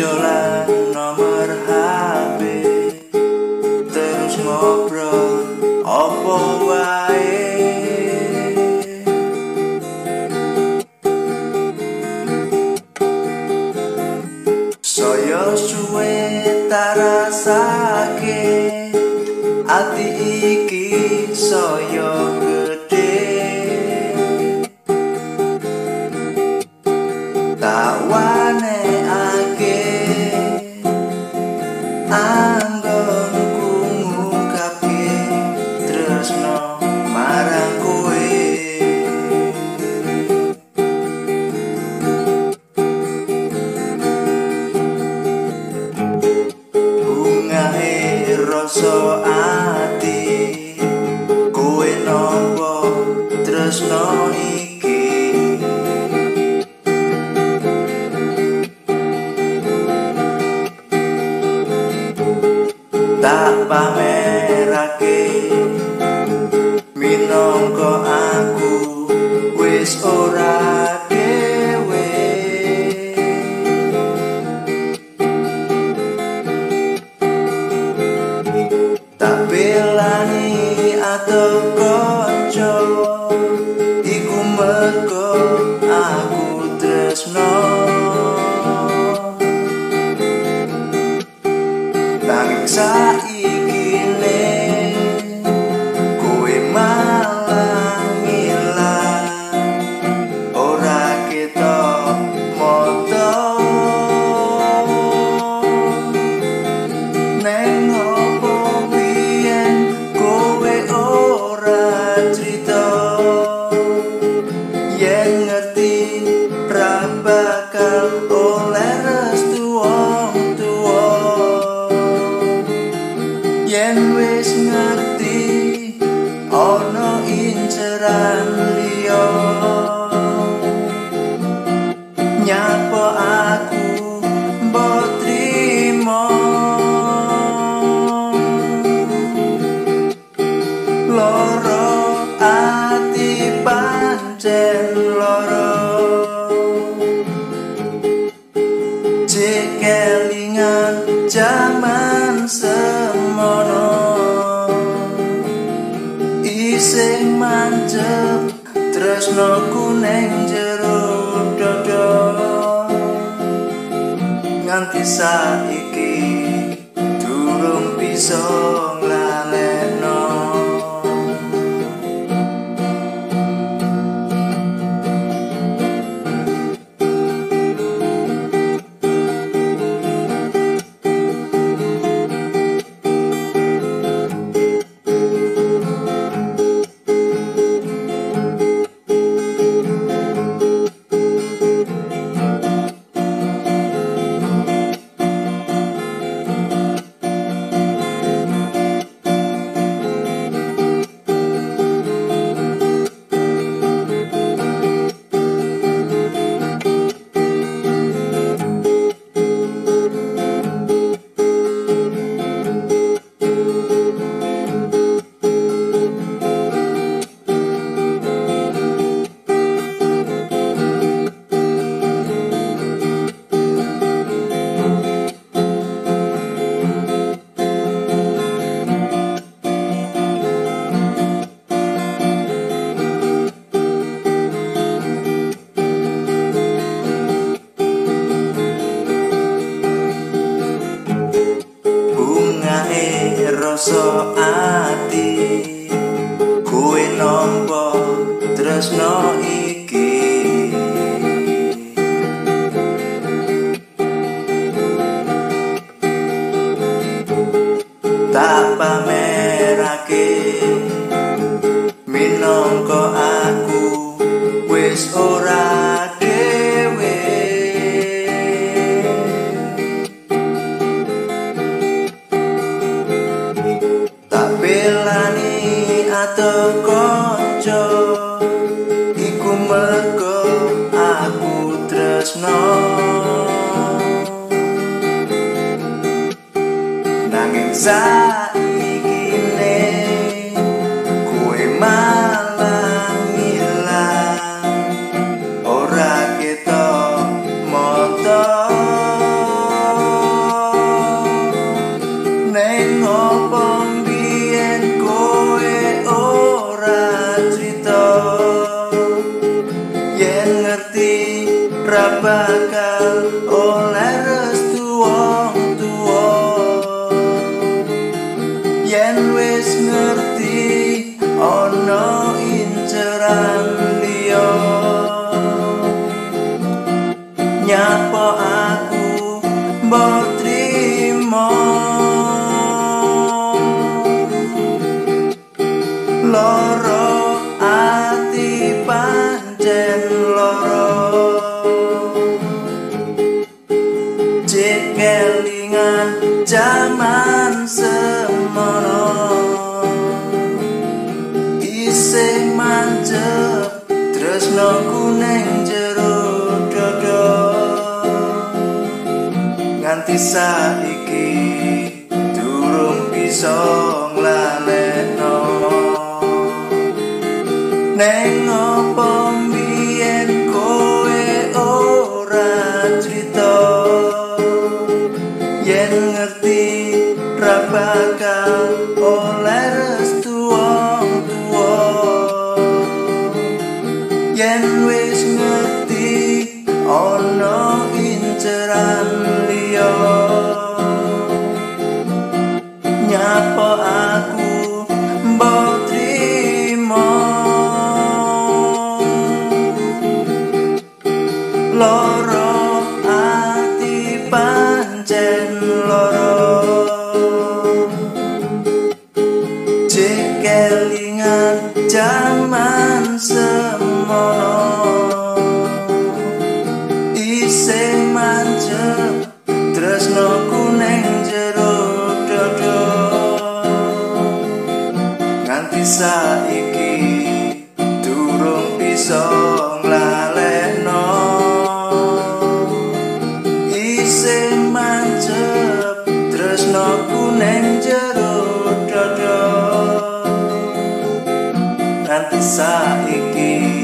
Jolan nomor HP Terus ngobrol Opo wae? Soyo suwe tarasake Ati iki soyo rasa ati kowe nopo tresno iki? Tak pamerake I do. Loro ati pancen loro. Cekelingan jaman semono. Isih mancep tresno kuning jero dodo. Nganti saiki durung bisa saw tresno nanging saiki all I jekelingan jaman semono. Isih manjep tresno kuning jero dodo nganti saiki durung bisa nglalekno. Neng tapi oleh restu saiki durung bisa nglalekno. Isih manjep tresno kuning jero dodo nganti saiki